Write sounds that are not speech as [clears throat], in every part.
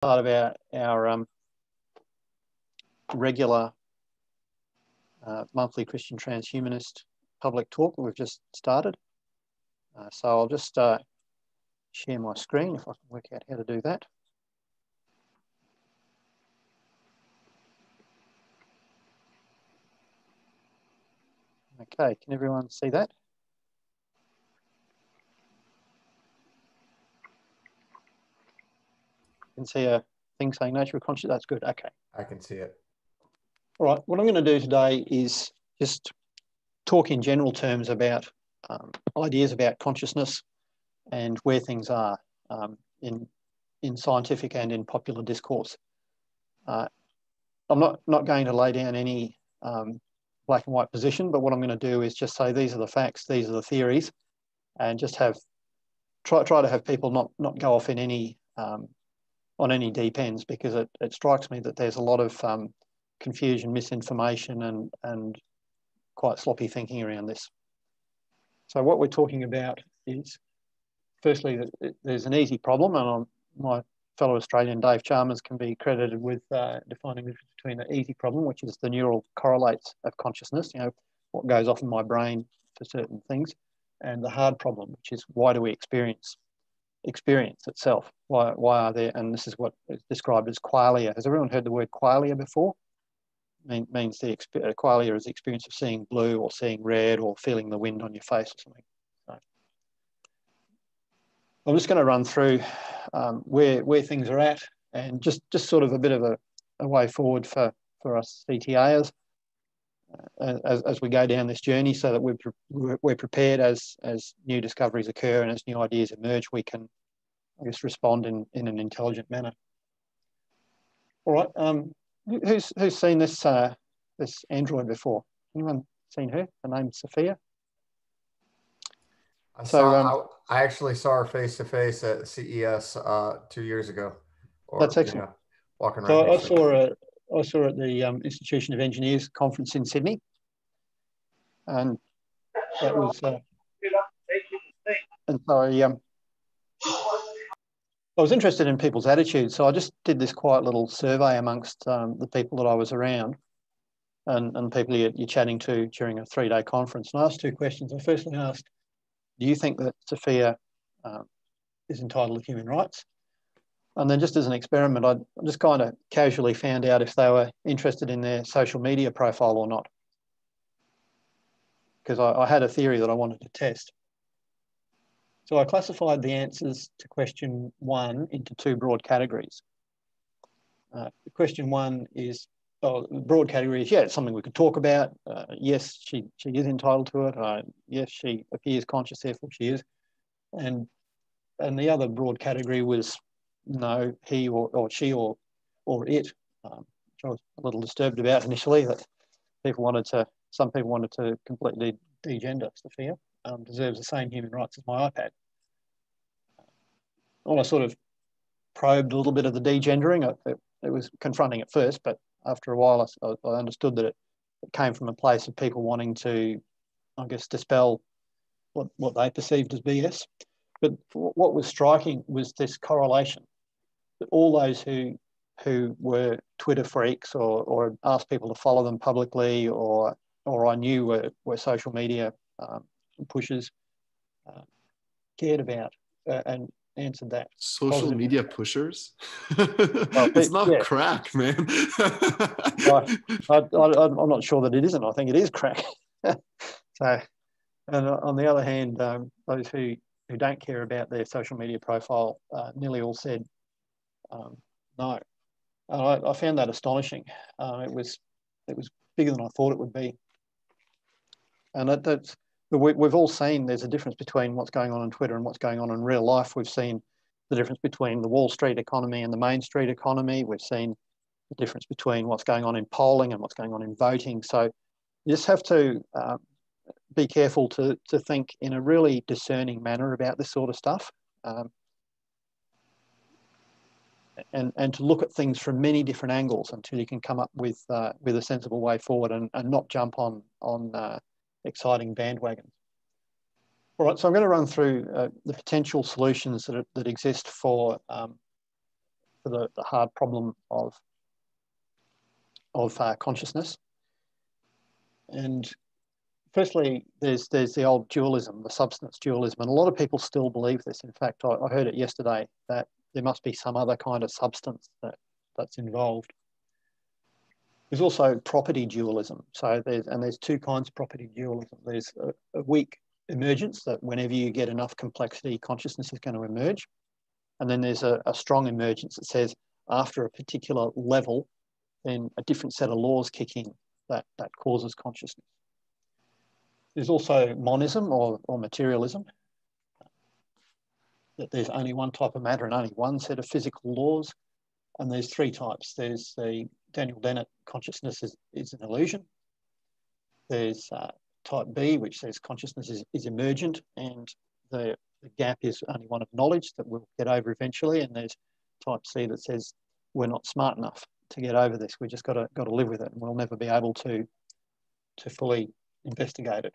part of our, our um, regular uh, monthly Christian transhumanist public talk that we've just started. Uh, so I'll just uh, share my screen if I can work out how to do that. Okay, can everyone see that? Can see a thing saying nature of consciousness. That's good. Okay. I can see it. All right. What I'm going to do today is just talk in general terms about um, ideas about consciousness and where things are um, in in scientific and in popular discourse. Uh, I'm not not going to lay down any um, black and white position, but what I'm going to do is just say these are the facts, these are the theories, and just have try try to have people not not go off in any um, on any deep ends because it, it strikes me that there's a lot of um, confusion, misinformation, and and quite sloppy thinking around this. So what we're talking about is, firstly, that there's an easy problem, and I'm, my fellow Australian Dave Chalmers can be credited with uh, defining the difference between the easy problem, which is the neural correlates of consciousness, you know, what goes off in my brain for certain things, and the hard problem, which is why do we experience experience itself? Why, why are there, and this is what is described as qualia. Has everyone heard the word qualia before? Mean, means the qualia is the experience of seeing blue or seeing red or feeling the wind on your face or something. I'm just going to run through um, where where things are at and just just sort of a bit of a, a way forward for for us CTAers uh, as, as we go down this journey, so that we're pre we're prepared as as new discoveries occur and as new ideas emerge, we can I guess respond in in an intelligent manner. All right, um, who's who's seen this uh, this android before? Anyone seen her? Her name's Sophia. I so saw, um, I actually saw her face to face at CES uh, two years ago. Or, that's excellent. You know, walking around. So I saw her. I saw at the um, Institution of Engineers conference in Sydney, and that was. Uh, and so I, um, I was interested in people's attitudes, so I just did this quiet little survey amongst um, the people that I was around, and, and people you're, you're chatting to during a three-day conference. And I asked two questions. I firstly asked, do you think that Sophia um, is entitled to human rights? And then just as an experiment, I just kind of casually found out if they were interested in their social media profile or not. Because I, I had a theory that I wanted to test. So I classified the answers to question one into two broad categories. Uh, question one is oh, broad categories, yeah, it's something we could talk about. Uh, yes, she, she is entitled to it. Uh, yes, she appears conscious, therefore she is. And and the other broad category was no, he or, or she or or it, um, which I was a little disturbed about initially that people wanted to, some people wanted to completely degender Sophia, um, deserves the same human rights as my iPad. Well, I sort of probed a little bit of the degendering, it, it was confronting at first, but after a while, I, I understood that it, it, came from a place of people wanting to, I guess, dispel what, what they perceived as BS. But what was striking was this correlation all those who who were Twitter freaks or, or asked people to follow them publicly or or I knew were, were social media um, pushers uh, cared about uh, and answered that. Social media pushers? well, [laughs] it's not yeah. crack, man. I, am not sure that it isn't. I think it is crack. [laughs] so, and on the other hand, um, those who, who don't care about their social media profile uh, nearly all said um, no. And I, I, found that astonishing. Um, it was it was bigger than I thought it would be. And that, that's we, we've all seen there's a difference between what's going on on Twitter and what's going on in real life. We've seen the difference between the Wall Street economy and the Main Street economy. We've seen the difference between what's going on in polling and what's going on in voting. So you just have to uh, be careful to, to think in a really discerning manner about this sort of stuff. Um, and, and to look at things from many different angles until you can come up with uh, with a sensible way forward and, and not jump on on uh, exciting bandwagons. All right, so I'm going to run through uh, the potential solutions that, are, that exist for um, for the, the hard problem of of uh, consciousness. And firstly, there's there's the old dualism, the substance dualism, and a lot of people still believe this. In fact, I, I heard it yesterday that there must be some other kind of substance that, that's involved. There's also property dualism. So there's and there's two kinds of property dualism. There's a, a weak emergence that whenever you get enough complexity, consciousness is going to emerge. And then there's a, a strong emergence that says after a particular level, then a different set of laws kick in that, that causes consciousness. There's also monism or, or materialism, that there's only one type of matter and only one set of physical laws. And there's three types. There's the Daniel Dennett consciousness is, is an illusion. There's uh, type B, which says consciousness is, is emergent and the, the gap is only one of knowledge that we'll get over eventually. And there's type C that says we're not smart enough to get over this. We just got to got to live with it, and we'll never be able to to fully investigate it.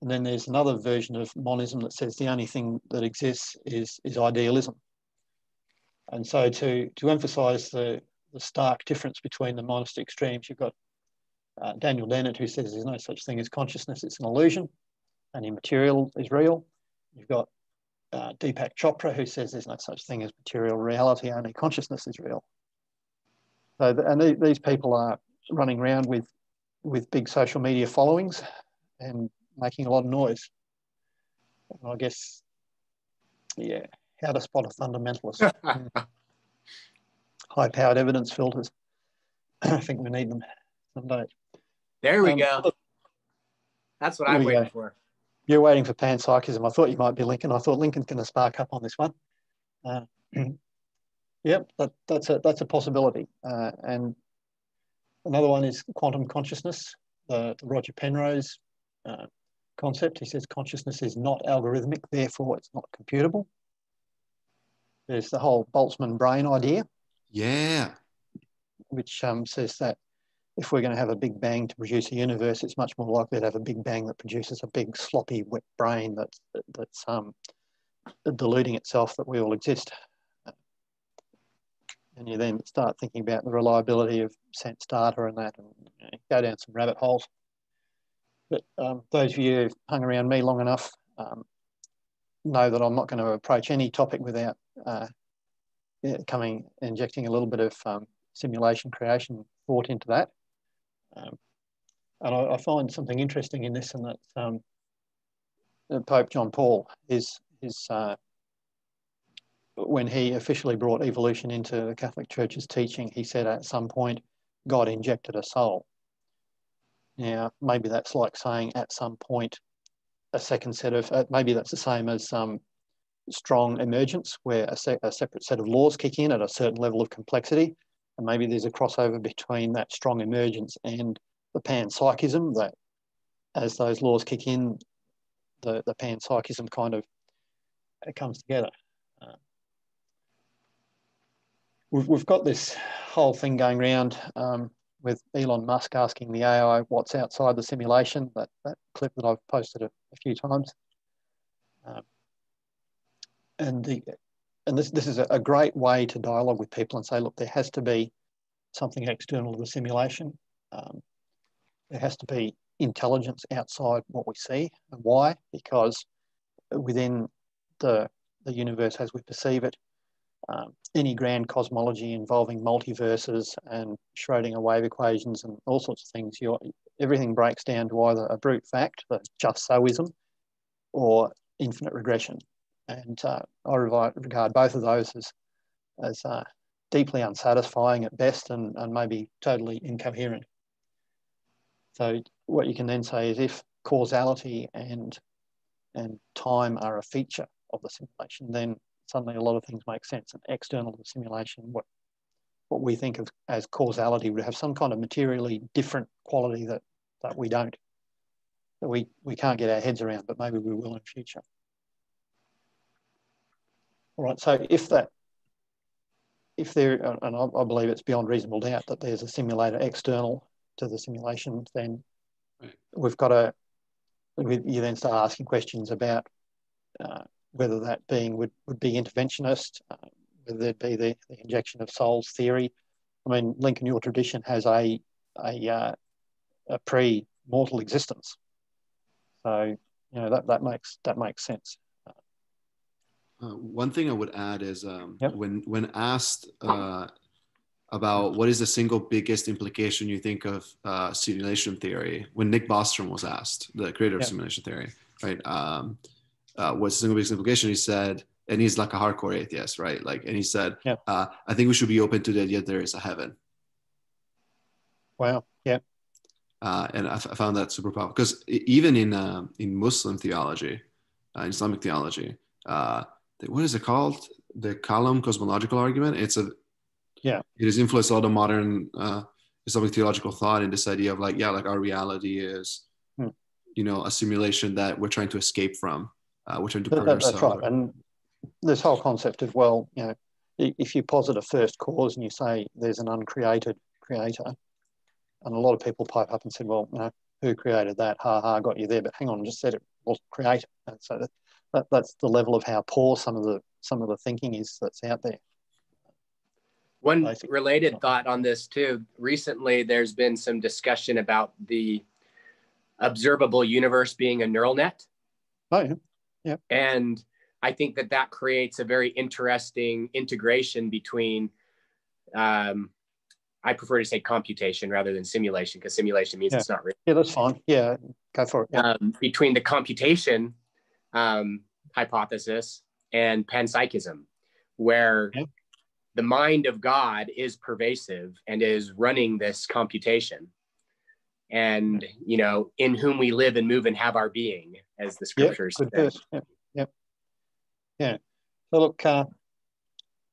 And then there's another version of monism that says the only thing that exists is is idealism. And so to to emphasise the the stark difference between the monist extremes, you've got uh, Daniel Dennett who says there's no such thing as consciousness; it's an illusion, and immaterial is real. You've got uh, Deepak Chopra who says there's no such thing as material reality; only consciousness is real. So, and these people are running around with with big social media followings and making a lot of noise. And I guess, yeah, how to spot a fundamentalist. [laughs] High powered evidence filters. [clears throat] I think we need them someday. There we um, go. That's what I'm waiting go. for. You're waiting for panpsychism. I thought you might be Lincoln. I thought Lincoln's going to spark up on this one. Uh, [clears throat] Yep, that, that's a that's a possibility. Uh, and another one is quantum consciousness, the, the Roger Penrose uh, concept. He says consciousness is not algorithmic, therefore it's not computable. There's the whole Boltzmann brain idea. Yeah. Which um, says that if we're going to have a big bang to produce a universe, it's much more likely to have a big bang that produces a big sloppy wet brain that's that's um, deluding itself that we all exist and you then start thinking about the reliability of sense data and that, and you know, go down some rabbit holes. But um, those of you who've hung around me long enough um, know that I'm not going to approach any topic without uh, coming, injecting a little bit of um, simulation creation thought into that. Um, and I, I, find something interesting in this, and that um, Pope John Paul is is uh, when he officially brought evolution into the Catholic Church's teaching, he said at some point, God injected a soul. Now, maybe that's like saying at some point, a second set of, uh, maybe that's the same as um, strong emergence, where a, se- a separate set of laws kick in at a certain level of complexity. And maybe there's a crossover between that strong emergence and the panpsychism that as those laws kick in, the, the panpsychism kind of comes together we've, we've got this whole thing going around um, with Elon Musk asking the AI what's outside the simulation, that, that clip that I've posted a, a few times. Um, and the, and this, this is a, great way to dialogue with people and say, look, there has to be something external to the simulation. Um, there has to be intelligence outside what we see. And why? Because within the, the universe as we perceive it, um, any grand cosmology involving multiverses and Schrodinger wave equations and all sorts of things, everything breaks down to either a brute fact, the just soism, or infinite regression. And uh, I regard both of those as, as uh, deeply unsatisfying at best and, and maybe totally incoherent. So what you can then say is if causality and, and time are a feature of the simulation, then suddenly a lot of things make sense. And external to simulation, what what we think of as causality would have some kind of materially different quality that that we don't, that we we can't get our heads around, but maybe we will in future. All right. So if that if there, and I, I believe it's beyond reasonable doubt that there's a simulator external to the simulation, then we've got to, you then start asking questions about uh, whether that being would, would be interventionist, uh, whether there'd be the, the injection of souls theory. I mean, Lincoln Your tradition has a a, uh, a pre-mortal existence, so you know that that makes that makes sense. Uh, one thing I would add is um, yep. when when asked uh, about what is the single biggest implication you think of uh, simulation theory, when Nick Bostrom was asked, the creator of simulation theory, right? Um, uh, what's the single biggest implication? He said, and he's like a hardcore atheist, right? Like, and he said. Uh, I think we should be open to the idea there is a heaven. Wow. Yeah. Uh, and I, f- I found that super powerful because even in in Muslim theology, Islamic theology, what is it called? The Kalam cosmological argument. It's a yeah. It has influenced all the modern uh, Islamic theological thought in this idea of like yeah, like our reality is, hmm. you know, a simulation that we're trying to escape from. Uh, we're trying to that, That's right. And this whole concept of well, you know, if you posit a first cause and you say there's an uncreated creator, and a lot of people pipe up and said, well, you know, who created that? Ha ha, got you there. But hang on, just said it was created. And so that, that, that's the level of how poor some of the some of the thinking is that's out there. One related thought on this too. Recently, there's been some discussion about the observable universe being a neural net. Oh, yeah. Yeah. And I think that that creates a very interesting integration between. Um, I prefer to say computation rather than simulation because simulation means yeah. it's not real. Yeah, that's fine. Yeah, go for it. Yeah. Um, between the computation um, hypothesis and panpsychism, where okay. the mind of God is pervasive and is running this computation. And, you know, in whom we live and move and have our being, as the scriptures yep, say. Yep, yep. Yeah. So, look, uh,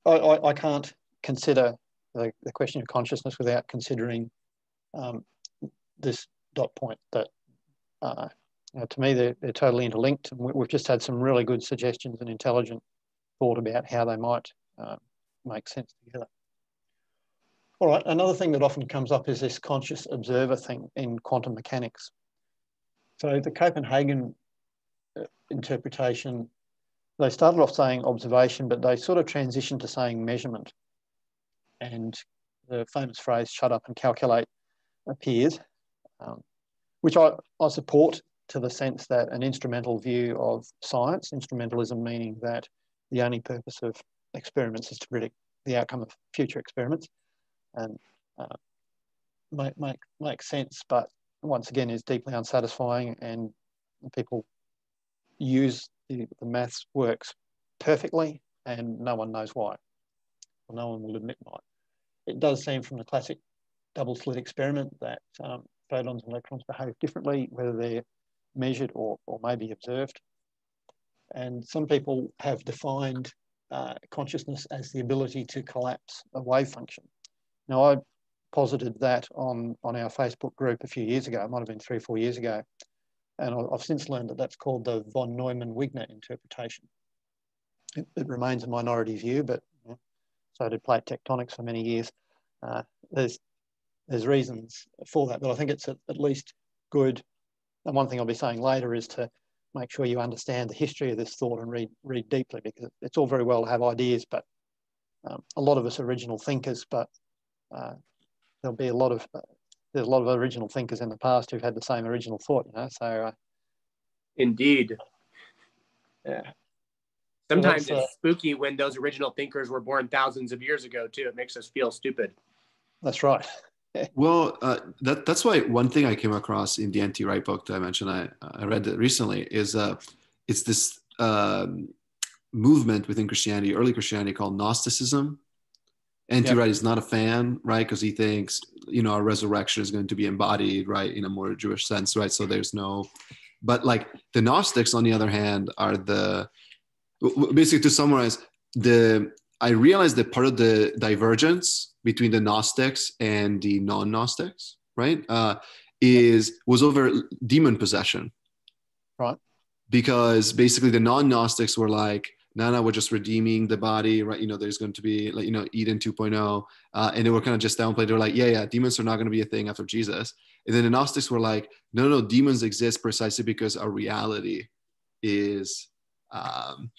I, I, I, can't consider the, the question of consciousness without considering um, this dot point that uh, uh, to me, they're, they're totally interlinked. And we've just had some really good suggestions and intelligent thought about how they might uh, make sense together. All right, another thing that often comes up is this conscious observer thing in quantum mechanics. So the Copenhagen interpretation, they started off saying observation, but they sort of transitioned to saying measurement. And the famous phrase, shut up and calculate, appears, um, which I, I support to the sense that an instrumental view of science, instrumentalism meaning that the only purpose of experiments is to predict the outcome of future experiments, and uh, make, make, make sense, but once again is deeply unsatisfying and people use the, the maths works perfectly and no one knows why. Well, no one will admit why. It does seem from the classic double slit experiment that um, photons and electrons behave differently, whether they're measured or, or maybe observed. And some people have defined uh, consciousness as the ability to collapse a wave function. Now, I posited that on, on our Facebook group a few years ago, it might have been three or four years ago. And I've since learned that that's called the von Neumann-Wigner interpretation. It, it, remains a minority view, but you know, so did plate tectonics for many years. Uh, there's, there's reasons for that, but I think it's at, at least good and one thing I'll be saying later is to make sure you understand the history of this thought and read read deeply because it's all very well to have ideas, but um, a lot of us original thinkers, but uh, there'll be a lot of uh, there's a lot of original thinkers in the past who've had the same original thought, you know. So, uh, indeed, yeah. Sometimes so it's uh, spooky when those original thinkers were born thousands of years ago too. It makes us feel stupid. That's right. [laughs] well, uh, that that's why one thing I came across in the N.T. Wright book that I mentioned, I, I read it recently, is uh, it's this um, movement within Christianity, early Christianity called Gnosticism. N.T. Wright is not a fan, right? Because he thinks, you know, our resurrection is going to be embodied, right, in a more Jewish sense, right? So there's no, but like the Gnostics, on the other hand, are the basically to summarize the. I realized that part of the divergence between the Gnostics and the non-Gnostics, right? Uh, is was over demon possession, right? Because basically the non-Gnostics were like, no, no, we're just redeeming the body, right? You know, there's going to be like, you know, Eden 2.0. Uh, and they were kind of just downplayed. They were like, yeah, yeah, demons are not going to be a thing after Jesus. And then the Gnostics were like, no, no, demons exist precisely because our reality is um,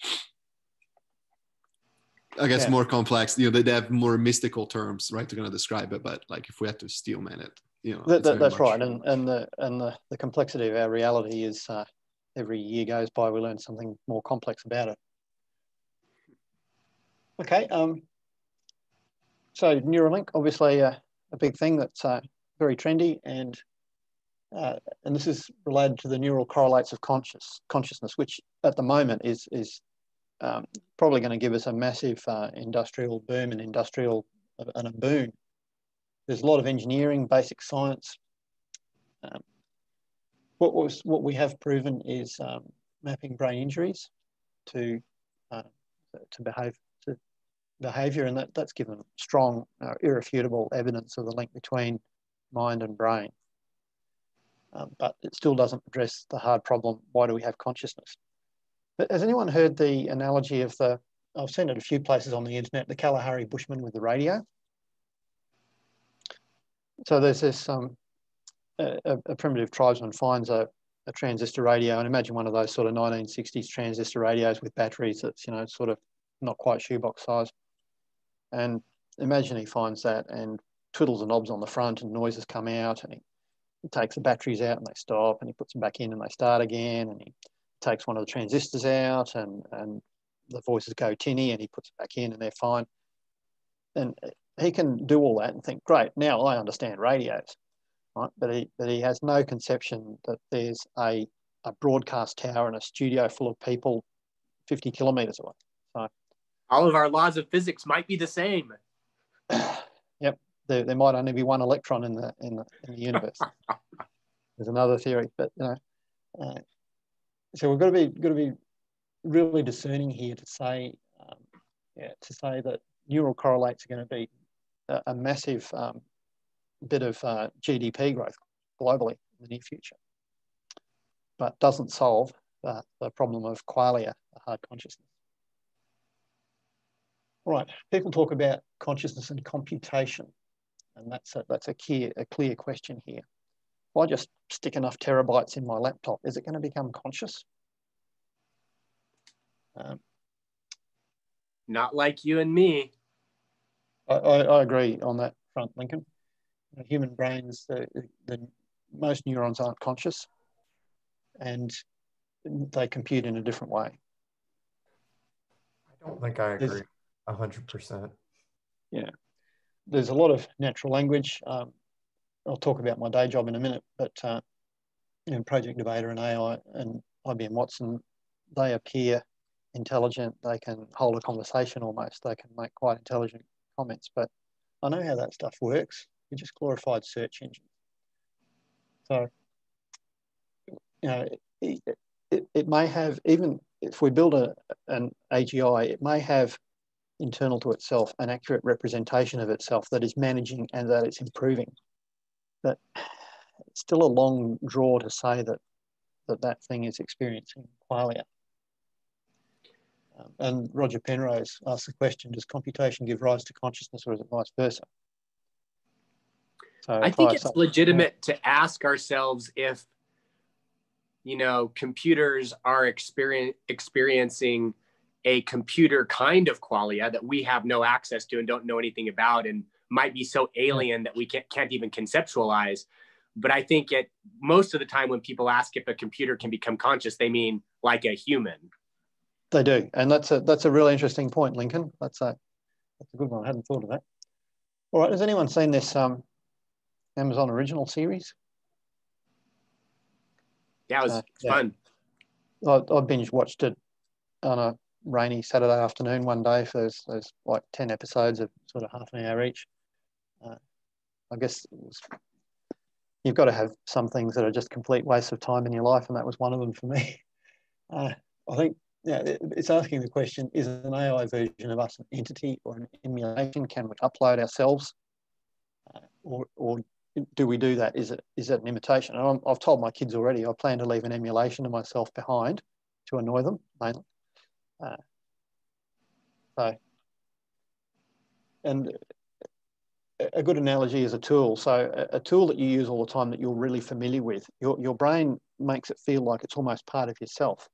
I guess Yeah. more complex. You know, they, they have more mystical terms, right? To kind of describe it. But like, if we had to steel man it, you know, That, that, that's much- right, and and the and the, the complexity of our reality is uh, every year goes by, we learn something more complex about it. Okay, um, so Neuralink, obviously uh, a big thing that's uh, very trendy, and uh, and this is related to the neural correlates of conscious consciousness, which at the moment is is um, probably going to give us a massive uh, industrial boom and industrial and a boon there's a lot of engineering, basic science. Um, what was what we have proven is um, mapping brain injuries to uh, to behave to behaviour, and that, that's given strong, uh, irrefutable evidence of the link between mind and brain. Um, but it still doesn't address the hard problem: why do we have consciousness? But has anyone heard the analogy of the? I've seen it a few places on the internet. The Kalahari Bushman with the radio so there's this um, a, a primitive tribesman finds a, a transistor radio and imagine one of those sort of 1960s transistor radios with batteries that's you know sort of not quite shoebox size and imagine he finds that and twiddles the knobs on the front and noises come out and he, he takes the batteries out and they stop and he puts them back in and they start again and he takes one of the transistors out and and the voices go tinny and he puts it back in and they're fine and he can do all that and think, great, now I understand radios, right? But he, but he has no conception that there's a, a broadcast tower and a studio full of people 50 kilometers away. All of our laws of physics might be the same. [sighs] yep, there, there might only be one electron in the in the, in the universe. [laughs] There's another theory, but you know, uh, so we've got to be got to be really discerning here to say, um, yeah, to say that neural correlates are going to be a, a massive um, bit of uh, GDP growth globally in the near future, but doesn't solve uh, the problem of qualia, the hard consciousness. Right, people talk about consciousness and computation, and that's a, that's a, key, a clear question here. If I just stick enough terabytes in my laptop, is it going to become conscious? Um, Not like you and me. I, I, I, agree on that front, Lincoln. Human brains, the, the most neurons aren't conscious, and they compute in a different way. I don't think I agree. There's, 100%. Yeah. There's a lot of natural language. Um, I'll talk about my day job in a minute, but uh, in Project Debater and AI and IBM Watson, they appear intelligent. They can hold a conversation almost. They can make quite intelligent comments, but I know how that stuff works. We just glorified search engines. So, you know, it, it, it, may have, even if we build a, an AGI, it may have internal to itself an accurate representation of itself that is managing and that it's improving. But it's still a long draw to say that that, that thing is experiencing qualia. Um, and Roger Penrose asked the question, does computation give rise to consciousness or is it vice versa? So I think I it's say- legitimate to ask ourselves if, you know, computers are experience, experiencing a computer kind of qualia that we have no access to and don't know anything about and might be so alien that we can't, can't even conceptualize. But I think it most of the time when people ask if a computer can become conscious, they mean like a human. They do, and that's a that's a really interesting point, Lincoln. That's a that's a good one. I hadn't thought of that. All right, has anyone seen this um, Amazon original series? Yeah, it was Uh, yeah. fun. I, I binge watched it on a rainy Saturday afternoon one day. for those, there's like ten episodes of sort of half an hour each. Uh, I guess was, you've got to have some things that are just complete waste of time in your life, and that was one of them for me. [laughs] Uh, I think yeah, it's asking the question: Is an AI version of us an entity or an emulation? Can we upload ourselves, uh, or or do we do that? Is it is it an imitation? And I'm, I've told my kids already. I plan to leave an emulation of myself behind to annoy them mainly. Uh, so, and a- good analogy is a tool. So a, a tool that you use all the time that you're really familiar with, your your brain makes it feel like it's almost part of yourself.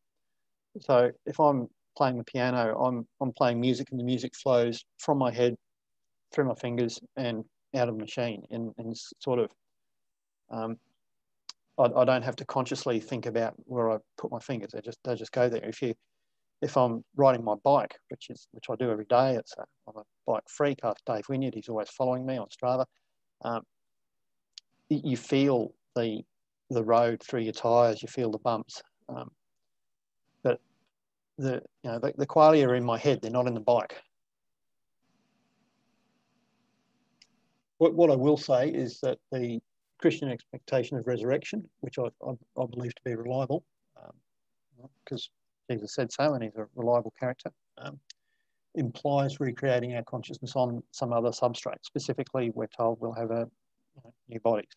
So if I'm playing the piano, I'm I'm playing music, and the music flows from my head through my fingers and out of the machine, and, and sort of. Um, I, I don't have to consciously think about where I put my fingers. They just they just go there. If you if I'm riding my bike, which is which I do every day, it's a, I'm a bike freak. Ask Dave Wynyard; he's always following me on Strava. Um, you feel the the road through your tires, you feel the bumps, um, but the you know the, the qualia are in my head; they're not in the bike. What, what I will say is that the Christian expectation of resurrection, which I, I, I believe to be reliable, because um, Jesus said so and he's a reliable character, um, implies recreating our consciousness on some other substrate. Specifically, we're told we'll have a you know, new bodies.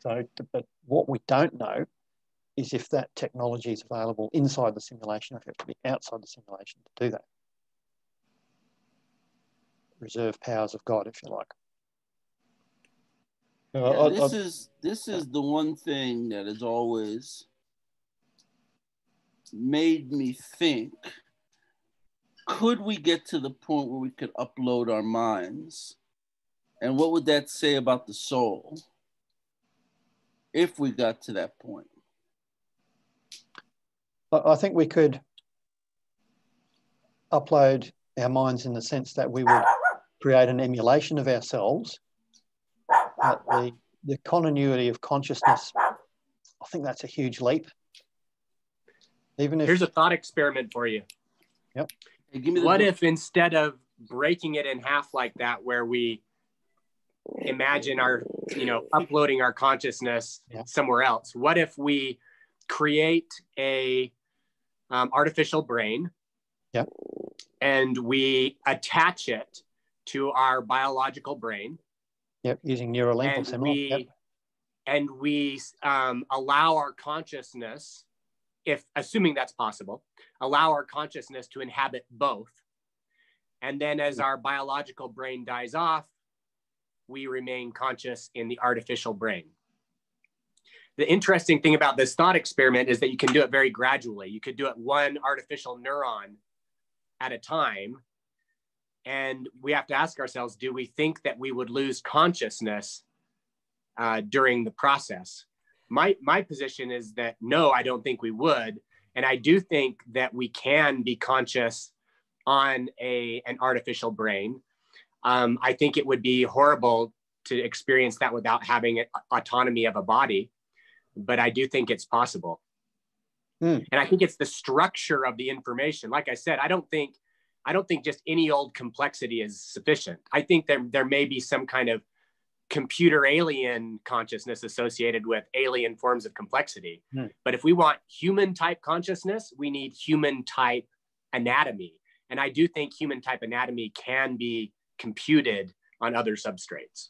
So, but what we don't know is if that technology is available inside the simulation, or if it have to be outside the simulation to do that. Reserve powers of God, if you like. Yeah, I, this I, is this is the one thing that is always made me think could we get to the point where we could upload our minds and what would that say about the soul if we got to that point i think we could upload our minds in the sense that we would create an emulation of ourselves but the, the continuity of consciousness, I think that's a huge leap. Even if here's a thought experiment for you. Yep. Hey, what if instead of breaking it in half like that, where we imagine our, you know, uploading our consciousness yeah. somewhere else, what if we create a um, artificial brain? Yep. And we attach it to our biological brain Yep, using Neuralink and. We, yep. And we um, allow our consciousness, if assuming that's possible, allow our consciousness to inhabit both. And then as our biological brain dies off, we remain conscious in the artificial brain. The interesting thing about this thought experiment is that you can do it very gradually. You could do it one artificial neuron at a time and we have to ask ourselves do we think that we would lose consciousness uh, during the process? My, my position is that no, I don't think we would. And I do think that we can be conscious on a, an artificial brain. Um, I think it would be horrible to experience that without having autonomy of a body, but I do think it's possible. Mm. And I think it's the structure of the information. Like I said, I don't think I don't think just any old complexity is sufficient. I think there, there may be some kind of computer alien consciousness associated with alien forms of complexity. Hmm. But if we want human type consciousness, we need human type anatomy. And I do think human type anatomy can be computed on other substrates.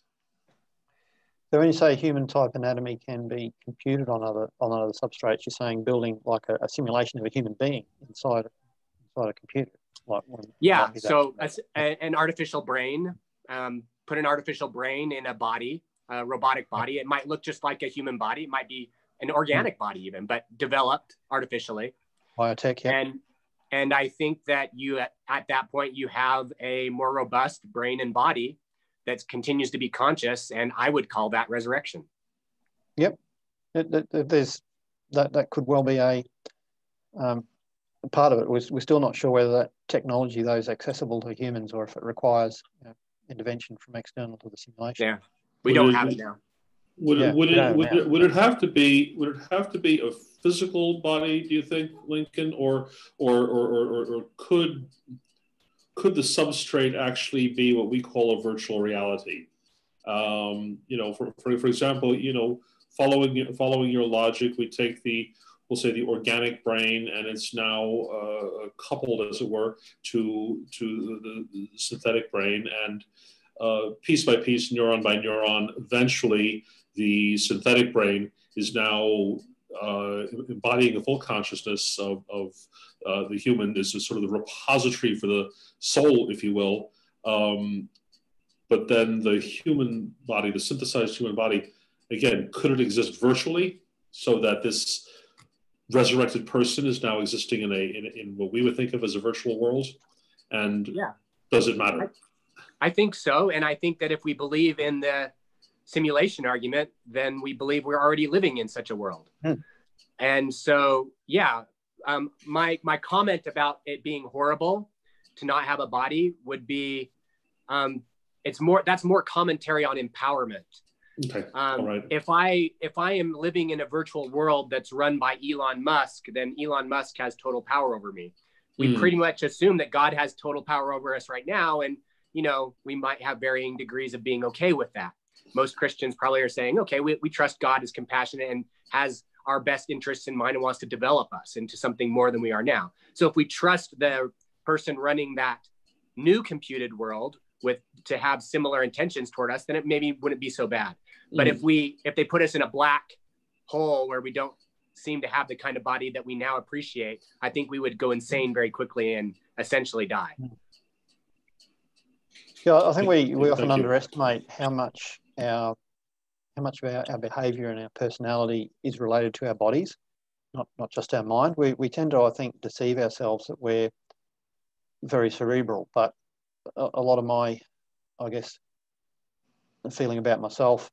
So when you say human type anatomy can be computed on other on other substrates, you're saying building like a, a simulation of a human being inside inside a computer yeah so a, an artificial brain um, put an artificial brain in a body a robotic body. It might look just like a human body. It might be an organic mm. body even but developed artificially. Biotech yeah. and and i think that you at, at that point you have a more robust brain and body that continues to be conscious and i would call that resurrection. Yep. It, it, there's that that could well be a um, part of it. Was we're still not sure whether that technology though is accessible to humans or if it requires you know, intervention from external to the simulation. Yeah, we would don't it, have it now. Would it, would, it, would, it, would it have to be would it have to be a physical body? Do you think, Lincoln, or or or, or, or could could the substrate actually be what we call a virtual reality? Um, you know, for, for, for example, you know, following following your logic, we take the we'll say the organic brain, and it's now uh, coupled, as it were, to to the, the synthetic brain, and uh, piece by piece, neuron by neuron, eventually the synthetic brain is now uh, embodying the full consciousness of, of uh, the human. This is sort of the repository for the soul, if you will. Um, but then the human body, the synthesized human body, again, could it exist virtually so that this resurrected person is now existing in a in, in what we would think of as a virtual world and yeah. does it matter? I, I think so and i think that if we believe in the simulation argument then we believe we're already living in such a world. Hmm. and so yeah um, my my comment about it being horrible to not have a body would be um, it's more that's more commentary on empowerment Okay. Um, right. If I if I am living in a virtual world that's run by Elon Musk, then Elon Musk has total power over me. We mm. pretty much assume that God has total power over us right now, and you know we might have varying degrees of being okay with that. Most Christians probably are saying, okay, we, we trust God is compassionate and has our best interests in mind and wants to develop us into something more than we are now. So if we trust the person running that new computed world with to have similar intentions toward us, then it maybe wouldn't be so bad. But mm. if we if they put us in a black hole where we don't seem to have the kind of body that we now appreciate, I think we would go insane very quickly and essentially die. Yeah, I think we, we often underestimate how much our how much of our, our behavior and our personality is related to our bodies, not not just our mind. We we tend to, I think, deceive ourselves that we're very cerebral, but a, lot of my, I guess, feeling about myself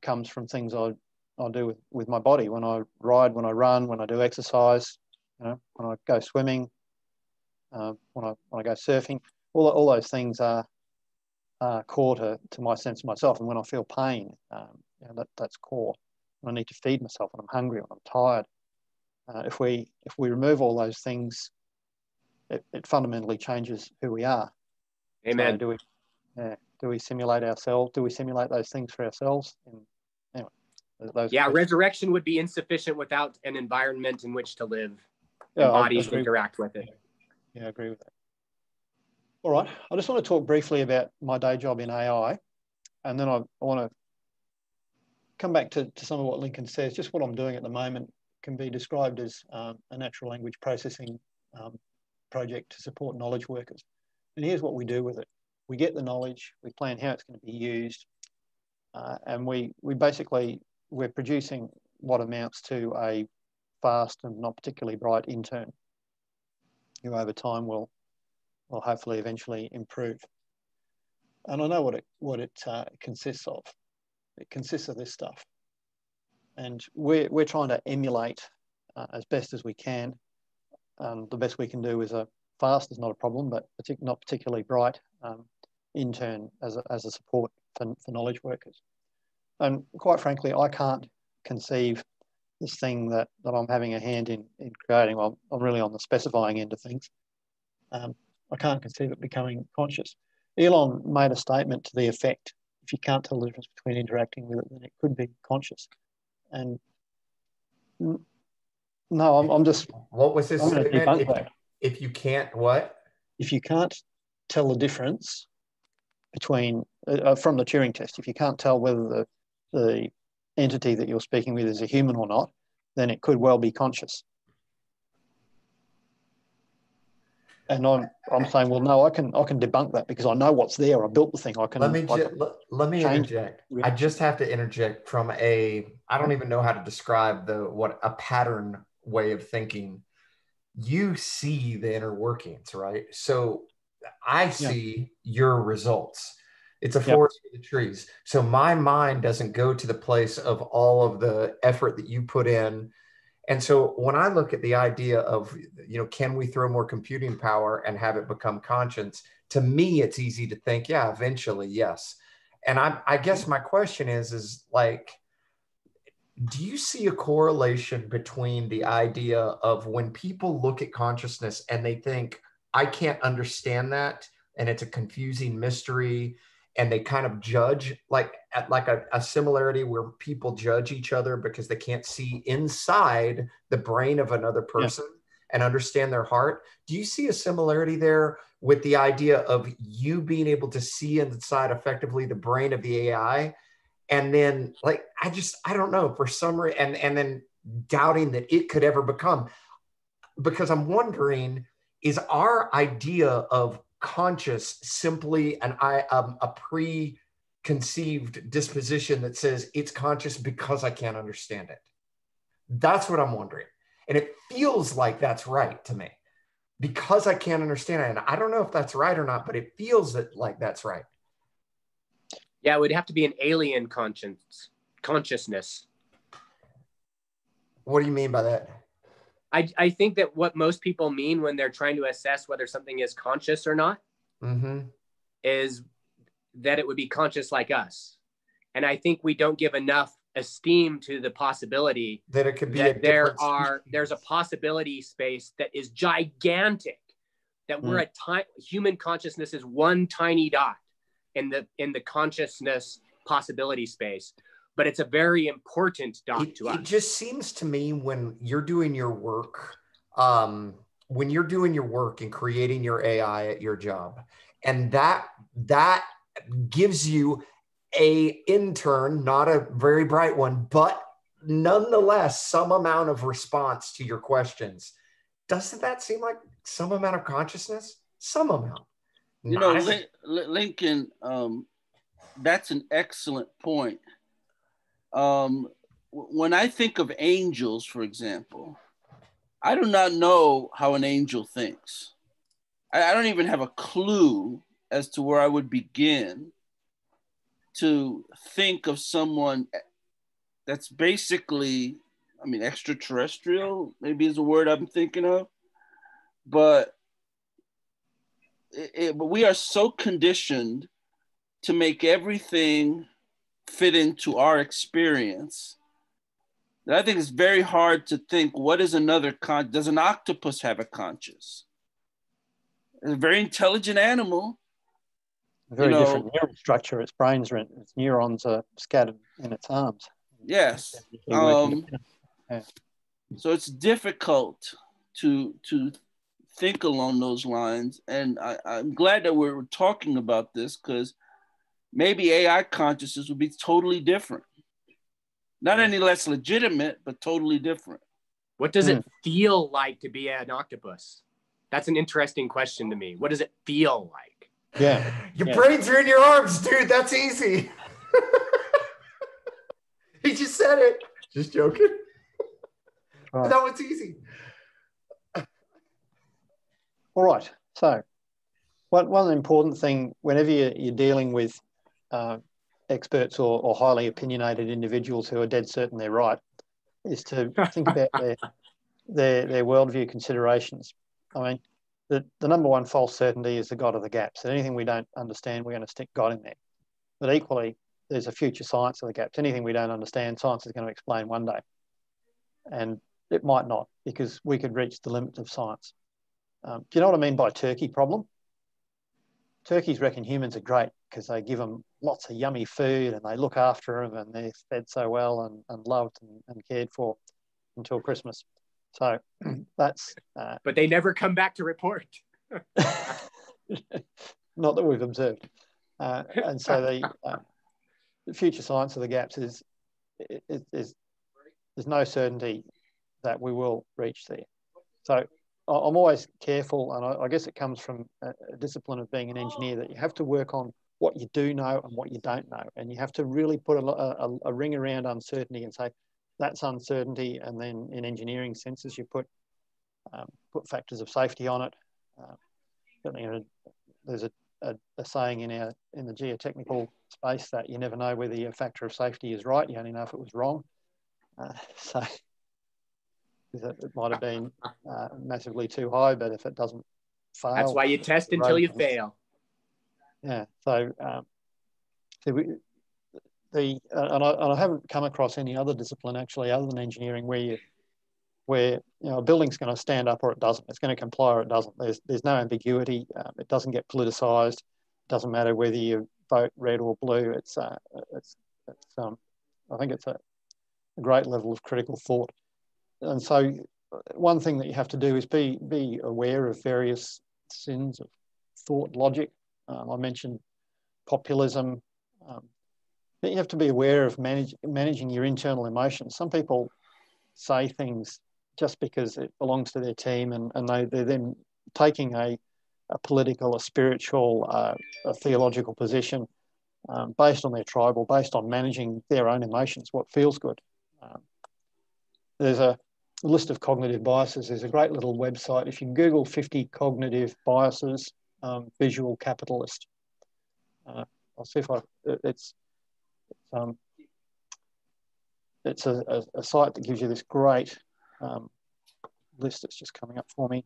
comes from things I I do with, with my body when I ride, when I run, when I do exercise, you know, when I go swimming, uh, when I when I go surfing, all all those things are are core to, to my sense of myself. And when I feel pain, um, you know, that that's core. When I need to feed myself, when I'm hungry, when I'm tired. Uh, if we if we remove all those things, it, it fundamentally changes who we are. Amen. So do we? Yeah, do we simulate ourselves? Do we simulate those things for ourselves? And those yeah, resurrection would be insufficient without an environment in which to live yeah, bodies interact with it. Yeah, I agree with that. All right, I just want to talk briefly about my day job in AI, and then I, I want to come back to, to some of what Lincoln says. Just what I'm doing at the moment can be described as um, a natural language processing um, project to support knowledge workers. And here's what we do with it. We get the knowledge, we plan how it's going to be used, uh, and we, we basically we're producing what amounts to a fast and not particularly bright intern who over time will will hopefully eventually improve. And I know what it what it uh, consists of. It consists of this stuff, and we're we're trying to emulate uh, as best as we can. Um, the best we can do is a fast is not a problem, but not particularly bright um, intern as a, as a support for, for knowledge workers. And quite frankly, I can't conceive this thing that, that I'm having a hand in, in creating. I'm, I'm really on the specifying end of things. Um, I can't conceive it becoming conscious. Elon made a statement to the effect if you can't tell the difference between interacting with it, then it could be conscious. And no, I'm, I'm just. What was his statement? If, if you can't, what? If you can't tell the difference between, uh, uh from the Turing test, if you can't tell whether the the entity that you're speaking with is a human or not, then it could well be conscious. And I'm, I'm saying, well, no, I can I can debunk that because I know what's there. I built the thing. I can. Let me ju- let, let me interject. I just have to interject from a I don't even know how to describe the what a pattern way of thinking. You see the inner workings, right? So I see yeah. your results. It's a forest yep. for the trees. So my mind doesn't go to the place of all of the effort that you put in. And so when I look at the idea of, you know, can we throw more computing power and have it become conscience? To me, it's easy to think, yeah, eventually, yes. And I, I guess my question is, is like, do you see a correlation between the idea of when people look at consciousness and they think, I can't understand that, and it's a confusing mystery, and they kind of judge like at like a, a, similarity where people judge each other because they can't see inside the brain of another person yeah. and understand their heart do you see a similarity there with the idea of you being able to see inside effectively the brain of the ai and then like i just i don't know for some reason and and then doubting that it could ever become because i'm wondering is our idea of conscious simply an I um, a preconceived disposition that says it's conscious because I can't understand it. That's what I'm wondering. And it feels like that's right to me because I can't understand it. And I don't know if that's right or not, but it feels that like that's right. Yeah, it would have to be an alien conscience consciousness. What do you mean by that? I, I think that what most people mean when they're trying to assess whether something is conscious or not mm-hmm. is that it would be conscious like us. And I think we don't give enough esteem to the possibility that it could be that there are there's a possibility space that is gigantic that we're mm. a tiny human consciousness is one tiny dot in the in the consciousness possibility space but it's a very important dot it, to us it just seems to me when you're doing your work um when you're doing your work and creating your ai at your job and that that gives you a intern, not a very bright one, but nonetheless some amount of response to your questions. Doesn't that seem like some amount of consciousness? Some amount. You know, Lin- Lincoln, um, that's an excellent point. Um, when I think of angels, for example, I do not know how an angel thinks. I, I don't even have a clue as to where I would begin to think of someone that's basically, I mean, extraterrestrial, maybe is a word I'm thinking of, but it, it, but we are so conditioned to make everything fit into our experience that I think it's very hard to think what is another con does an octopus have a conscious? It's a very intelligent animal, very you know, different neural structure. Its brains are, its neurons are scattered in its arms. Yes. Um, yeah. So it's difficult to to think along those lines, and I, I'm glad that we're talking about this because maybe AI consciousness would be totally different. Not any less legitimate, but totally different. What does it hmm. feel like to be an octopus? That's an interesting question to me. What does it feel like? Yeah. [laughs] Your yeah. brains are in your arms, dude. That's easy. [laughs] he just said it. Just joking. Right. That was easy. All right. So, one, one important thing whenever you're, you're dealing with uh, experts or, or, highly opinionated individuals who are dead certain they're right is to think about [laughs] their, their, their worldview considerations. I mean, the, the number one false certainty is the God of the gaps. And anything we don't understand, we're going to stick God in there. But equally, there's a future science of the gaps. Anything we don't understand, science is going to explain one day. And it might not, because we could reach the limits of science. Um, do you know what I mean by turkey problem? Turkeys reckon humans are great because they give them lots of yummy food and they look after them and they're fed so well and, and loved and, and cared for until Christmas. So [clears throat] that's. Uh, but they never come back to report. [laughs] not that we've observed. Uh, and so the, uh, the, future science of the gaps is, is, is, there's no certainty that we will reach there. So I'm always careful, and I, guess it comes from a, discipline of being an engineer that you have to work on what you do know and what you don't know, and you have to really put a, a, a ring around uncertainty and say, that's uncertainty. And then in engineering senses, you put um, put factors of safety on it. Uh, know, there's a, a, a, saying in our in the geotechnical space that you never know whether your factor of safety is right. You only know if it was wrong. Uh, [laughs] so it might have been uh, massively too high, but if it doesn't fail, that's why you test until you fail. Yeah. So, um, so we, the uh, and, I, and I haven't come across any other discipline actually other than engineering where you where you know a building's going to stand up or it doesn't. It's going to comply or it doesn't. There's there's no ambiguity. Um, it doesn't get politicized. It doesn't matter whether you vote red or blue. It's uh, it's, it's um, I think it's a, a great level of critical thought. And so one thing that you have to do is be be aware of various sins of thought logic. Um, I mentioned populism, um, you have to be aware of manage, managing your internal emotions. Some people say things just because it belongs to their team and, and they, they're then taking a, a political, a spiritual, uh, a theological position um, based on their tribal, based on managing their own emotions, what feels good. Um, there's a, list of cognitive biases. There's a great little website. If you Google 50 cognitive biases, um, visual capitalist. Uh, I'll see if I, it's, it's, um, it's a, a, a, site that gives you this great um, list that's just coming up for me.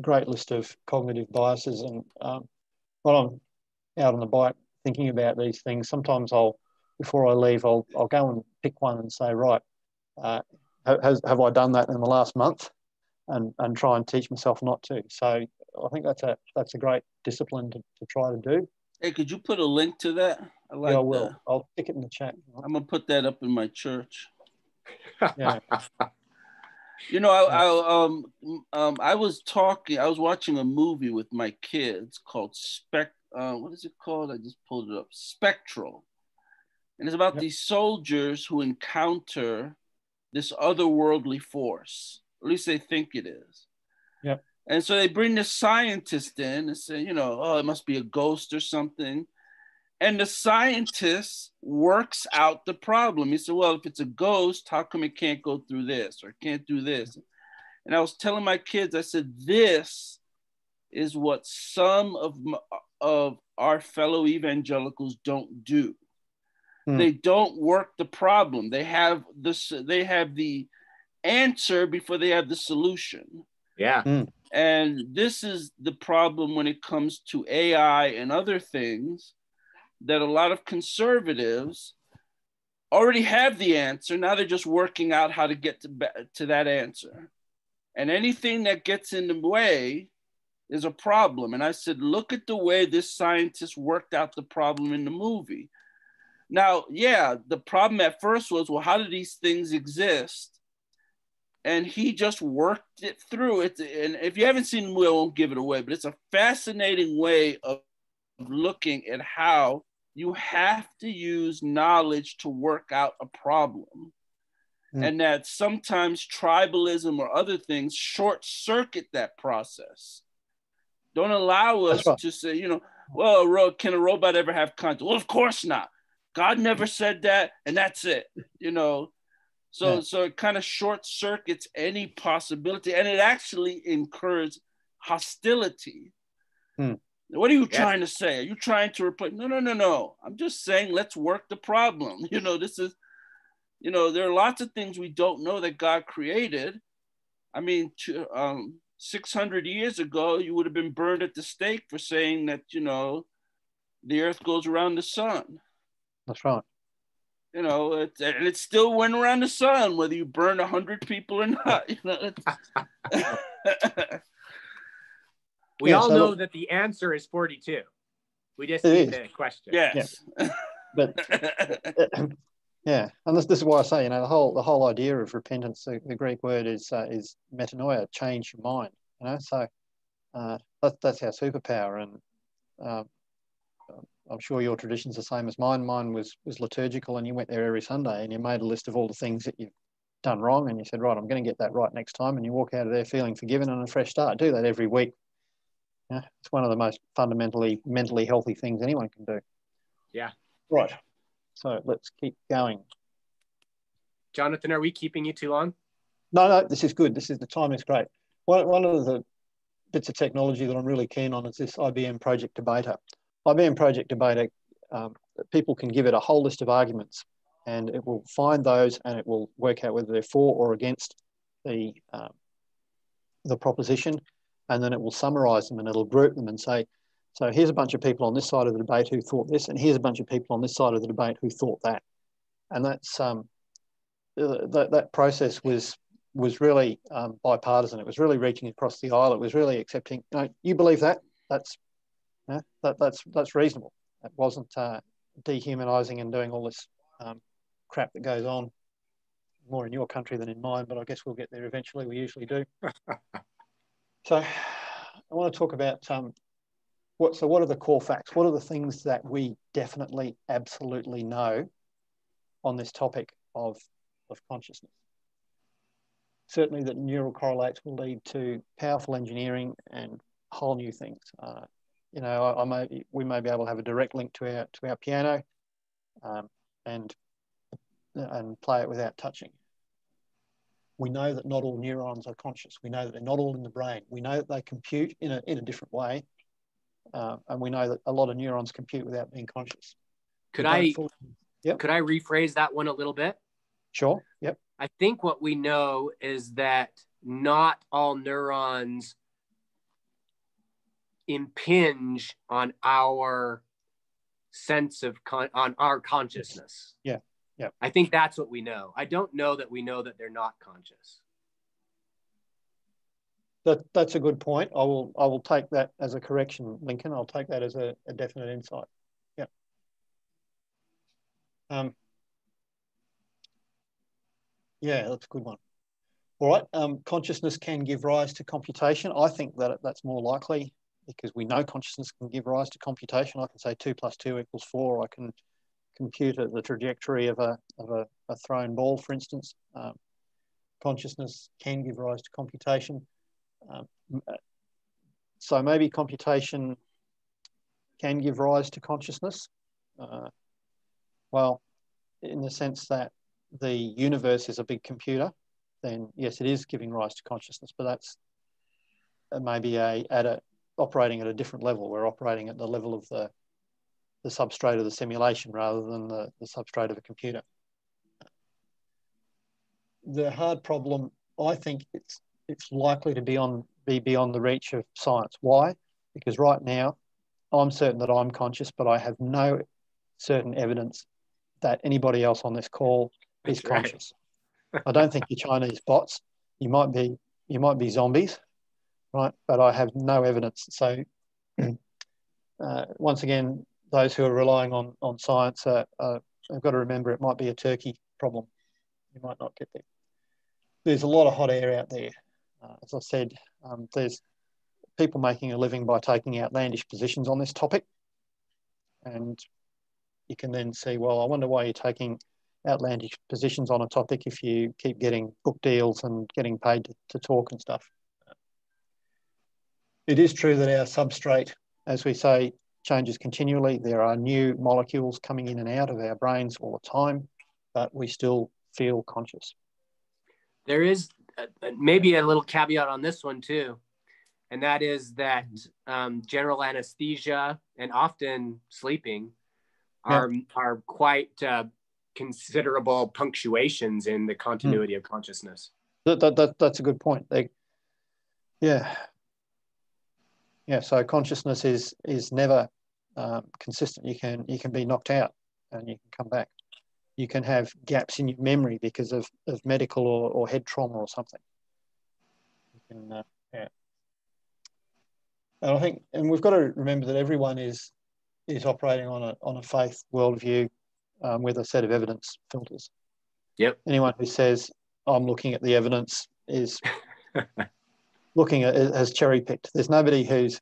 Great list of cognitive biases. And um, when I'm out on the bike thinking about these things, sometimes I'll, before I leave, I'll, I'll go and pick one and say, right, uh, has, have I done that in the last month? And, and try and teach myself not to. So I think that's a that's a great discipline to, to try to do. Hey, could you put a link to that? I like yeah, I will. That. I'll stick it in the chat. I'm gonna put that up in my church. yeah. [laughs] You know, I, I, um, um, I was talking, I was watching a movie with my kids called Spec. Uh, what is it called? I just pulled it up. Spectral, and it's about yep. these soldiers who encounter this otherworldly force. At least they think it is. Yep. And so they bring the scientist in and say, you know, oh, it must be a ghost or something. And the scientist works out the problem. He said, well, if it's a ghost, how come it can't go through this or can't do this? And I was telling my kids, I said, this is what some of, of our fellow evangelicals don't do. Hmm. They don't work the problem. They have this, they have the answer before they have the solution. Yeah. Hmm. And this is the problem when it comes to AI and other things that a lot of conservatives already have the answer. Now they're just working out how to get to, to that answer. And anything that gets in the way is a problem. And I said, look at the way this scientist worked out the problem in the movie. Now, yeah, the problem at first was, well, how do these things exist? And he just worked it through it. And if you haven't seen the movie, I won't give it away, but it's a fascinating way of looking at how you have to use knowledge to work out a problem. Mm. And that sometimes tribalism or other things short circuit that process. Don't allow us right. to say, you know, well, can a robot ever have conscience? Well, of course not. God never said that, and that's it. You know, so yeah. so it kind of short circuits any possibility, and it actually incurs hostility. Hmm. What are you trying to say? Are you trying to replace? No, no, no, no. I'm just saying let's work the problem. [laughs] You know, this is, you know, there are lots of things we don't know that God created. I mean, to, um, 600 years ago, you would have been burned at the stake for saying that, you know, the earth goes around the sun. That's right. You know, it, and it still went around the sun, whether you burn 100 people or not. [laughs] You know, [laughs] We yeah, all so know that the answer is 42. We just need the question. Yes. Yeah. but [laughs] yeah, and this, this is why I say, you know, the whole the whole idea of repentance, the, the Greek word is uh, is metanoia, change your mind. You know, so uh, that, that's our superpower, and uh, I'm sure your tradition's the same as mine. Mine was was liturgical, and you went there every Sunday, and you made a list of all the things that you've done wrong, and you said, right, I'm going to get that right next time, and you walk out of there feeling forgiven and a fresh start. Do that every week yeah, it's one of the most fundamentally mentally healthy things anyone can do. Yeah. Right. So let's keep going. Jonathan, are we keeping you too long? No, no, this is good. This is the time is great. One, one of the bits of technology that I'm really keen on is this IBM Project Debater. IBM Project Debater, um, people can give it a whole list of arguments and it will find those and it will work out whether they're for or against the, um, the proposition and then it will summarize them and it'll group them and say, so here's a bunch of people on this side of the debate who thought this, and here's a bunch of people on this side of the debate who thought that. And that's um, that, that process was was really um, bipartisan. It was really reaching across the aisle. It was really accepting. You believe that? That's that, that's that's reasonable. It wasn't uh, dehumanizing and doing all this um, crap that goes on more in your country than in mine. But I guess we'll get there eventually. We usually do. [laughs] So I want to talk about um, what, so what are the core facts? What are the things that we definitely, absolutely know on this topic of, of consciousness? Certainly that neural correlates will lead to powerful engineering and whole new things. Uh, you know, I, I, may, we may be able to have a direct link to our, to our piano um, and, and play it without touching. we know that not all neurons are conscious. We know that they're not all in the brain. We know that they compute in a, in a different way. Uh, and we know that a lot of neurons compute without being conscious. Could I, fully, yep. could I rephrase that one a little bit? Sure. Yep. I think what we know is that not all neurons impinge on our sense of con- on our consciousness. Yeah. Yeah. I think that's what we know. I don't know that we know that they're not conscious. That that's a good point. I will I will take that as a correction, Lincoln. I'll take that as a, a definite insight. Yeah. Um, yeah, that's a good one. All right. Um, consciousness can give rise to computation. I think that that's more likely because we know consciousness can give rise to computation. I can say two plus two equals four. I can compute the trajectory of a, of a, a thrown ball, for instance. Um, consciousness can give rise to computation. Um, so maybe computation can give rise to consciousness. Uh, well, in the sense that the universe is a big computer, then yes, it is giving rise to consciousness, but that's maybe a at a operating at a different level. We're operating at the level of the the substrate of the simulation rather than the, the substrate of a computer. The hard problem, I think it's it's likely to be on be beyond the reach of science. Why? Because right now, I'm certain that I'm conscious, but I have no certain evidence that anybody else on this call is conscious. I don't think you're Chinese bots. You might be you might be zombies, right? But I have no evidence. So [clears throat] uh, once again, those who are relying on on science uh, uh, have got to remember it might be a turkey problem. You might not get there. There's a lot of hot air out there. Uh, as I said, um, there's people making a living by taking outlandish positions on this topic, and you can then see, well, I wonder why you're taking outlandish positions on a topic if you keep getting book deals and getting paid to, to talk and stuff. It is true that our substrate, as we say, changes continually. There are new molecules coming in and out of our brains all the time, but we still feel conscious. There is uh, maybe a little caveat on this one too, and that is that um, general anesthesia and often sleeping are yeah. are quite uh, considerable punctuations in the continuity mm. of consciousness. That, that, that, that's a good point. They, yeah, yeah. So consciousness is is never um, consistent. You can you can be knocked out and you can come back. You can have gaps in your memory because of, of medical or, or head trauma or something. You can, uh, yeah. And I think, and we've got to remember that everyone is is operating on a on a faith worldview um, with a set of evidence filters. Yep. Anyone who says I'm looking at the evidence is [laughs] looking at it has cherry picked. There's nobody who's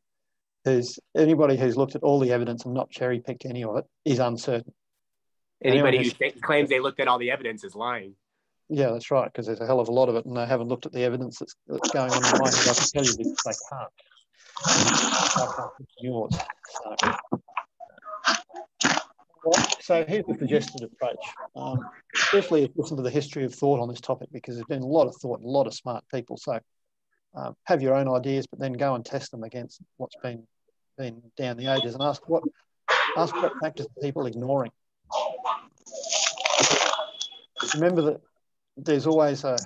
who's anybody who's looked at all the evidence and not cherry picked any of it is uncertain. Anybody who claims they looked at all the evidence is lying. Yeah, that's right, because there's a hell of a lot of it, and they haven't looked at the evidence that's, that's going on in. I can tell you this, they can't. I can't yours. So so here's the suggested approach. Um, especially listen to the history of thought on this topic because there's been a lot of thought, a lot of smart people. So um, have your own ideas, but then go and test them against what's been been down the ages and ask what ask what factors are people ignoring. Remember that there's always a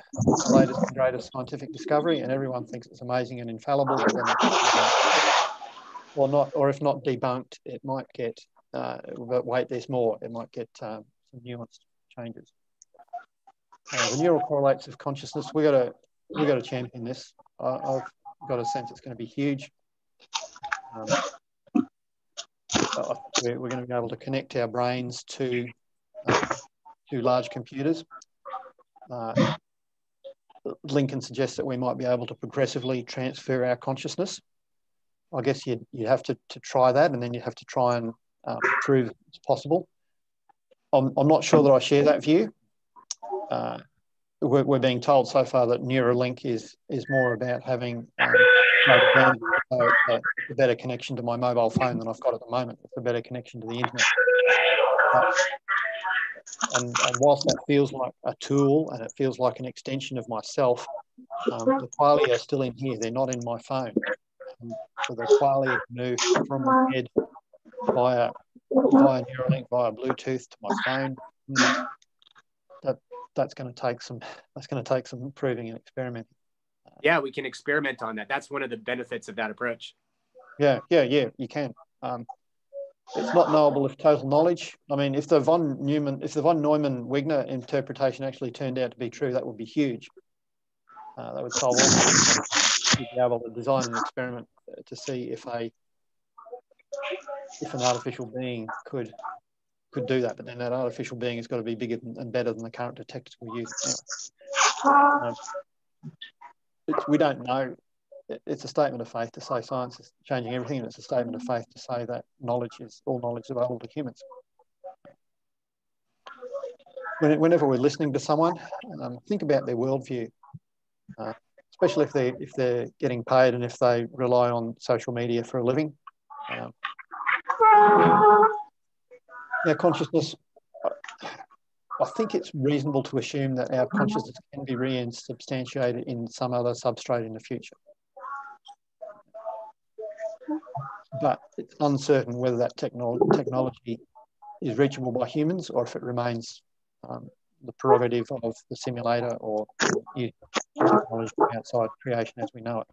latest and greatest scientific discovery, and everyone thinks it's amazing and infallible. Or not, or if not debunked, it might get uh, but wait, there's more. It might get um, some nuanced changes. Uh, the neural correlates of consciousness. We got to we got to champion this. I, have got a sense it's going to be huge. Um, we're, we're, going to be able to connect our brains to uh, to large computers. Uh, Lincoln suggests that we might be able to progressively transfer our consciousness. I guess you'd, you have to, to try that, and then you'd have to try and um, prove it's possible. I'm, I'm not sure that I share that view. Uh, we're, we're, being told so far that Neuralink is is more about having um, a, a, better connection to my mobile phone than I've got at the moment. It's a better connection to the internet. and, and whilst that feels like a tool and it feels like an extension of myself, um, the qualia are still in here. They're not in my phone. Um, so the qualia move from my head via via Neuralink, via Bluetooth to my phone. That that's going to take some that's going to take some proving and experimenting. Yeah, we can experiment on that. That's one of the benefits of that approach. Yeah, yeah, yeah. You can. Um, it's not knowable if total knowledge. I mean, if the von Neumann, if the von Neumann Wigner interpretation actually turned out to be true, that would be huge. Uh, that would solve all. You'd be able to design an experiment to see if a if an artificial being could could do that, but then that artificial being has got to be bigger and better than the current detectable use. Um, we don't know. It's a statement of faith to say science is changing everything, and it's a statement of faith to say that knowledge is all knowledge available to humans. Whenever we're listening to someone, um, think about their worldview, uh, especially if they if they're getting paid and if they rely on social media for a living. Um, our consciousness, I think it's reasonable to assume that our consciousness can be reinsubstantiated in some other substrate in the future. But it's uncertain whether that technolo technology is reachable by humans or if it remains um, the prerogative of the simulator or technology outside creation as we know it.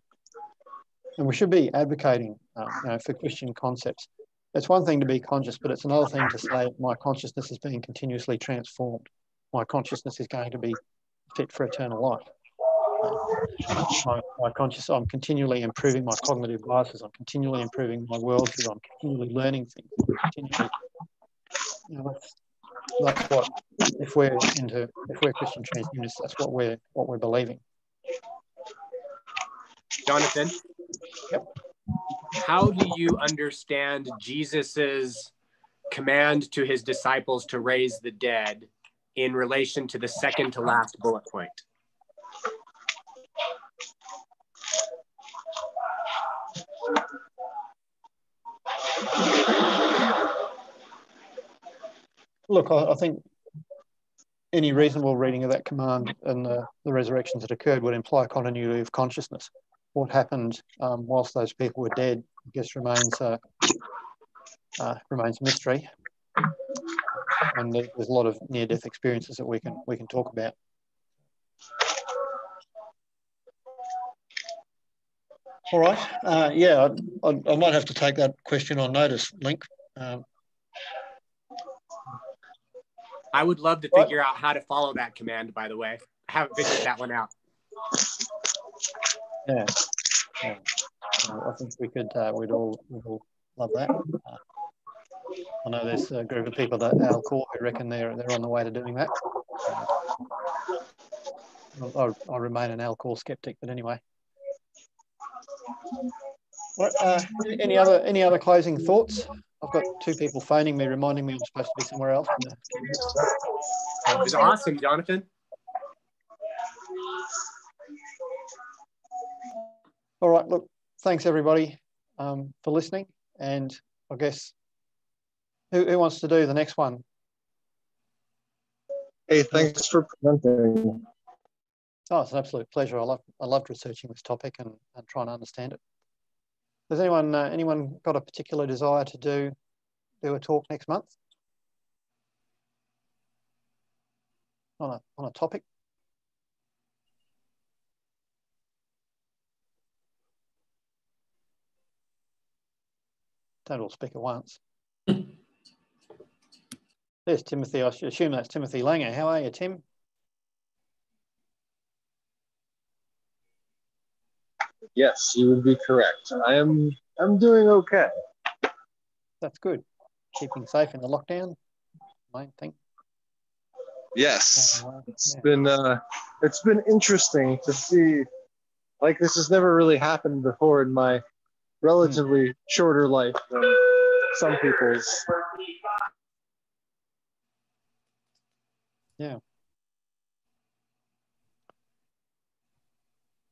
And we should be advocating um, you know, for Christian concepts it's one thing to be conscious, but it's another thing to say my consciousness is being continuously transformed. My consciousness is going to be fit for eternal life. my, my conscious, I'm continually improving my cognitive biases. I'm continually improving my worldview. I'm continually learning things. Continually, you know, that's, that's what if we're into if we're Christian transhumanists, that's what we're what we're believing. Jonathan. Yep how do you understand Jesus's command to his disciples to raise the dead in relation to the second to last bullet point? Look, I, I think any reasonable reading of that command and the, the resurrections that occurred would imply continuity of consciousness what happened um, whilst those people were dead, I guess remains uh, uh, remains mystery. And there's a lot of near-death experiences that we can we can talk about. All right. Uh, yeah, I, I, I, might have to take that question on notice, Link. Um, I would love to figure out how to follow that command, by the way. I haven't figured that one out. Yeah. yeah. I think we could, uh, we'd all, we'd all love that. Uh, I know there's a group of people that Alcor who reckon they're they're on the way to doing that. Uh, I, I remain an Alcor skeptic, but anyway. What, uh, any other any other closing thoughts? I've got two people phoning me, reminding me I'm supposed to be somewhere else. It was awesome, Jonathan. All right, look, thanks everybody um, for listening. And I guess, who, who wants to do the next one? Hey, thanks for presenting. Oh, it's an absolute pleasure. I love I loved researching this topic and, and trying to understand it. Has anyone uh, anyone got a particular desire to do do a talk next month on a on a topic? Don't all speak at once. There's Timothy. I assume that's Timothy Langer. How are you, Tim? Yes, you would be correct. I am. I'm doing okay. That's good. Keeping safe in the lockdown. Main thing. Yes, uh, it's yeah. been uh, it's been interesting to see. Like this has never really happened before in my relatively shorter life than some people's. Yeah.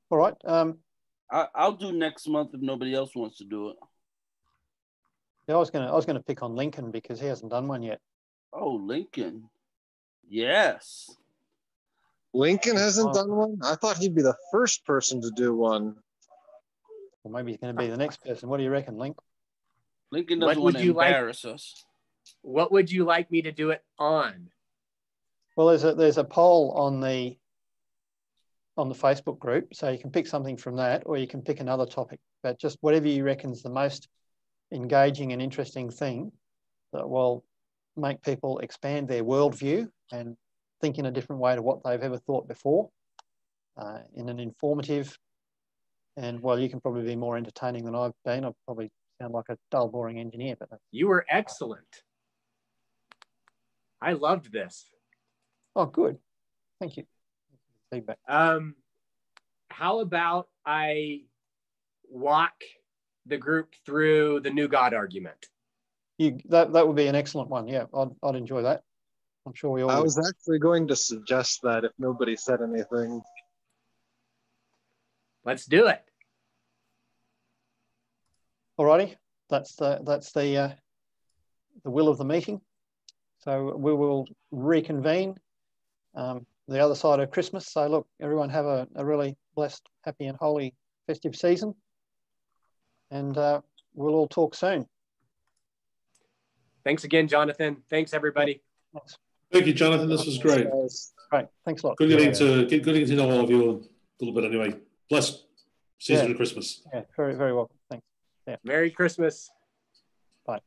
All right. Um, I, I'll do next month if nobody else wants to do it. Yeah, I was gonna I was gonna pick on Lincoln because he hasn't done one yet. Oh, Lincoln. Yes. Lincoln hasn't done one. I thought he'd be the first person to do one. Well, maybe he's going to be the next person. What do you reckon, Link? Lincoln doesn't want to embarrass like, us. What would you like me to do it on? Well, there's a there's a poll on the on the Facebook group, so you can pick something from that, or you can pick another topic. But just whatever you reckon is the most engaging and interesting thing that will make people expand their worldview and think in a different way to what they've ever thought before, uh, in an informative and well, you can probably be more entertaining than I've been. I probably sound like a dull, boring engineer, but you were excellent. I loved this. Oh, good. Thank you. Feedback. Um, how about I walk the group through the new God argument? You that that would be an excellent one. Yeah, I'd I'd enjoy that. I'm sure we all. I was actually going to suggest that if nobody said anything. Let's do it. Alrighty, that's the that's the uh, the will of the meeting. So we will reconvene um, the other side of Christmas. So look, everyone have a, a really blessed, happy, and holy festive season, and uh, we'll all talk soon. Thanks again, Jonathan. Thanks, everybody. Thanks. Thank you, Jonathan. This was great. Great. Thanks a lot. Good getting to good getting to know all of you a little bit anyway. Bless season yeah. of Christmas. Yeah, very very welcome. Yeah. Merry Christmas. Bye.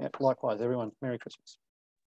Yeah, likewise, everyone. Merry Christmas.